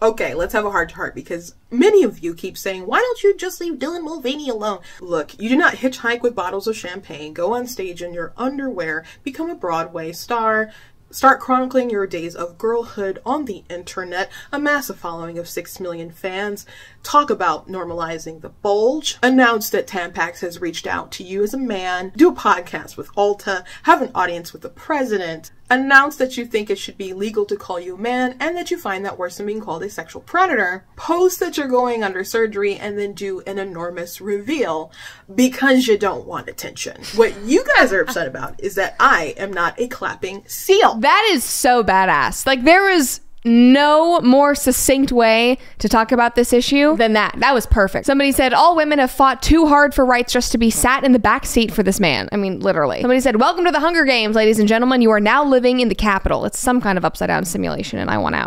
okay, let's have a heart to heart because many of you keep saying, why don't you just leave Dylan Mulvaney alone? Look, you do not hitchhike with bottles of champagne, go on stage in your underwear, become a Broadway star, Start chronicling your days of girlhood on the internet, amass a following of 6 million fans, talk about normalizing the bulge, announce that Tampax has reached out to you as a man, do a podcast with Ulta, have an audience with the president, announce that you think it should be legal to call you a man and that you find that worse than being called a sexual predator, post that you're going under surgery, and then do an enormous reveal because you don't want attention. What you guys are upset about is that I am not a clapping seal. That is so badass. Like there is no more succinct way to talk about this issue than that. That was perfect. Somebody said all women have fought too hard for rights just to be sat in the back seat for this man. I mean, literally. Somebody said, "Welcome to the Hunger Games, ladies and gentlemen. You are now living in the Capitol. It's some kind of upside down simulation, and I want out."